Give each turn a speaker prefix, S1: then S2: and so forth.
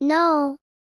S1: No.